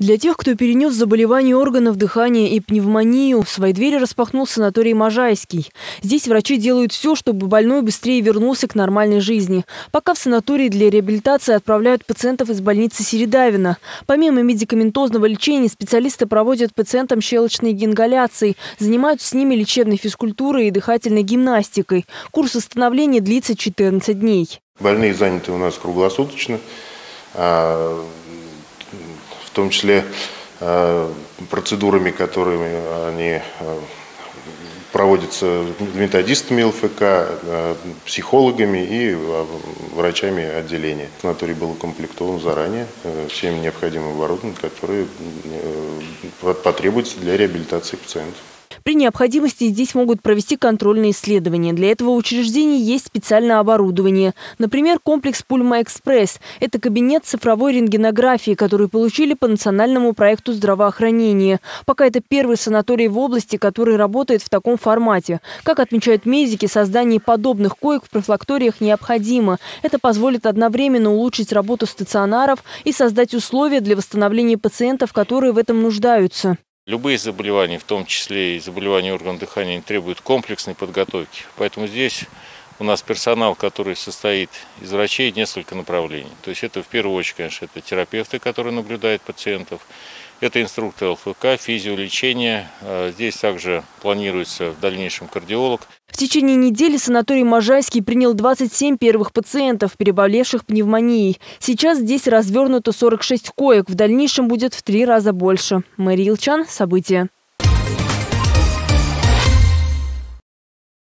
Для тех, кто перенес заболевания органов дыхания и пневмонию, свои двери распахнул санаторий Можайский. Здесь врачи делают все, чтобы больной быстрее вернулся к нормальной жизни. Пока в санатории для реабилитации отправляют пациентов из больницы Середавина. Помимо медикаментозного лечения, специалисты проводят пациентам щелочные гингаляции, занимаются с ними лечебной физкультурой и дыхательной гимнастикой. Курс восстановления длится 14 дней. Больные заняты у нас круглосуточно а, в том числе э, процедурами, которыми они э, проводятся методистами ЛФК, э, психологами и врачами отделения. Санаторий был укомплектован заранее всем необходимым оборудованием, которое потребуется для реабилитации пациентов. При необходимости здесь могут провести контрольные исследования. Для этого в есть специальное оборудование. Например, комплекс Пульма Экспресс. Это кабинет цифровой рентгенографии, который получили по национальному проекту здравоохранения. Пока это первый санаторий в области, который работает в таком формате. Как отмечают медики, создание подобных коек в профилакториях необходимо. Это позволит одновременно улучшить работу стационаров и создать условия для восстановления пациентов, которые в этом нуждаются. Любые заболевания, в том числе и заболевания органов дыхания, требуют комплексной подготовки. Поэтому здесь у нас персонал, который состоит из врачей, несколько направлений. То есть это в первую очередь, конечно, это терапевты, которые наблюдают пациентов, это инструктор ЛФК, физиолечение. А, здесь также планируется в дальнейшем кардиолог. В течение недели санаторий Можайский принял 27 первых пациентов, переболевших пневмонией. Сейчас здесь развернуто 46 коек, в дальнейшем будет в три раза больше. Мария Илчан, события.